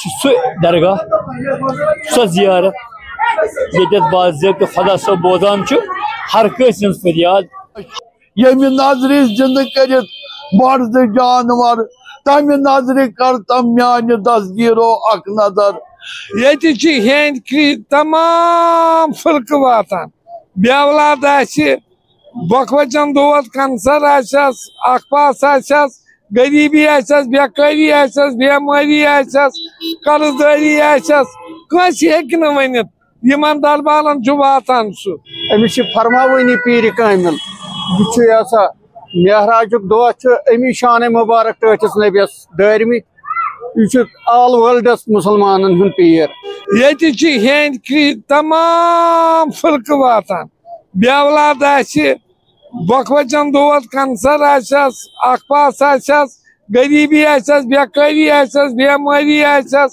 чусо даргоҳ чусо зиёрат یکت بازیت خدا سو بودان چو هر کسی فریاد یمی نظری زند کرد مرد جانور تمی نظری کرتم میانی دستگیر و اک نظر یتی چی هند کری تمام فرق واتان بیولاد آشی بکوچن دوت کنسر آشی اخپاس آشی गरीबी एहसास बेकारी एहसास बेमारी एहसास कर्जदारी एहसास कٲnٛسہِ ہیٚکہِ نہٕ ؤنِتھ یِمن دربارن چھُ واتان سُہ أمِس چھِ فرماوٲنی پیٖرِ کامِل یہِ چھُ یہِ ہسا معراجُک دۄہ چھُ أمی شانہِ مُبارک ٹٲٹھِس نبِیَس دٲرمٕتۍ یہِ چھُ آل وٲلڈس مُسلمانن ہُنٛد پیٖر ییٚتہِ چھِ ہیٚنٛدۍ تمام فِرقہٕ واتان بیولا آسہِ Bakbacan doğal kanser açacağız, akbas açacağız, garibi açacağız, bekari açacağız, bemari açacağız,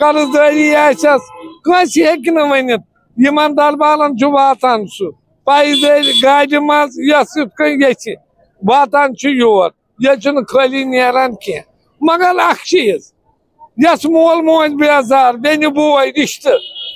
karızdari açacağız. Kaç yakın oynayın. Yaman darbalan cubatan şu. Payızları gayrımaz ya sütkün geçi. Vatan şu yuvar. Ya şunu kalin yaran ki. Magal akşiyiz. Ya smol mol beyazar, beni bu ay düştü.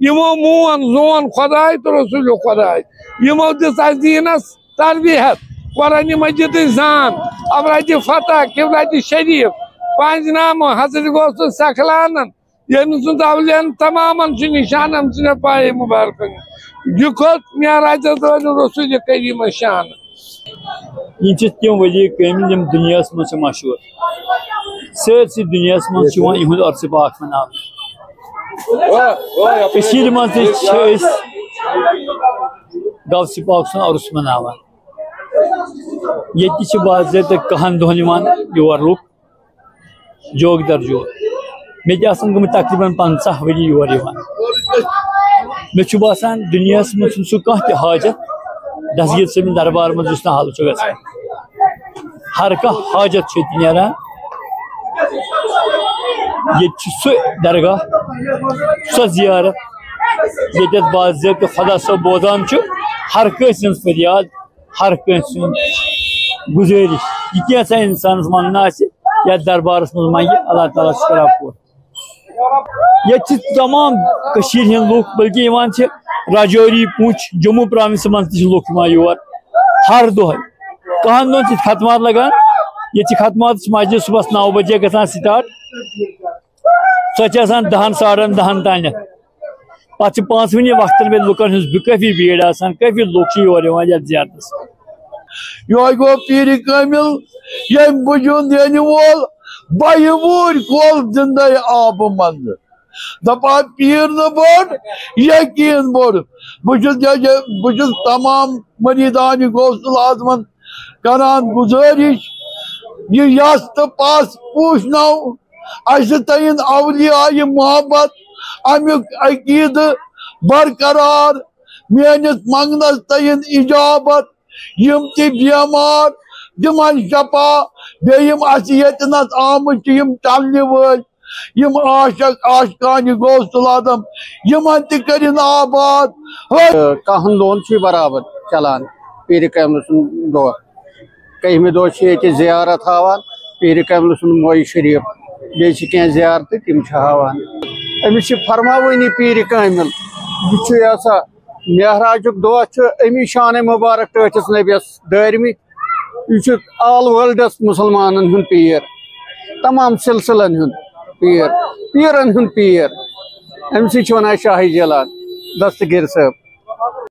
یمو مون زون خدای تو رسول خدای یمو دس از دینس تربیت قرآن مجید زان امراج فتح کبراج شریف پنج نام حضرت گوست سکلانن Yemizin davlayan tamamen şu nişanım sine paye mübarek. Yukot miyarac azralı Resulü Kerim'e şanı. İnçettiğim veli Kerim'in dünyası mı meşhur. Sırsı dünyası mı şu an İhud Arsı Bakman abi. Пустили мазать через Gavsi Paksan Arusmanava. Yetki bazı da kahan dohliman yuvarlık jog darjo. Medyasın gımı takriben pansah veli yuvarlıman. Meçubasan dünyası mısın su kahti hacet. Daziyet semin darbarımız üstüne halı çok Harika hacet şey dünyada. درگاہ سو زیارت یس باضیط خدا صٲب بوزان ہر ہر فریاد ہرکس ہزار ہرکہ سزا انسان منس دربارس منہ اللہ تعالیٰ تعالی خراب یعنی تمام کش ہند لہ راجوری پنچھ جموں پروینس منتھ لر دے تہذیب ختمات لگان لگانات مسجد صبح نو بجے گا سٹاٹ سہن ساڑن دہن تان پانچونی وقت میں لکن ہز ہنفی بڑا کفی لکھ زیادہ یو گیر یہ وول بہ وور کول زند آب مند دپان پیر نا بڑے بوڑھ بہ بہ تمام مریدان غوث العظمن کران گزارش یہ یس تو پاس پوچھنو ین اولیاء محبت امیک عقید برقرار منس منگنس تین ایجابت ہم تمار دپاس یتنس آمت ٹلنہ وجق آشقان غوث العدم ترین آباد کہن دون دن برابر چلان پیر قیمل سند دہم دہشت زیارت ہاان پیر قیمل سند موی شریف بیس زارت ہاوان امس کی فرماونی پیر قامل یہ ساراجک دہی شانہ مبارک ٹھٹس نبیس درم یہ آل ولڈس مسلمان ہند پیر تمام سلسلن پیر پیرن ہند پیر امسے ویسے شاہی جلال دستگیر صب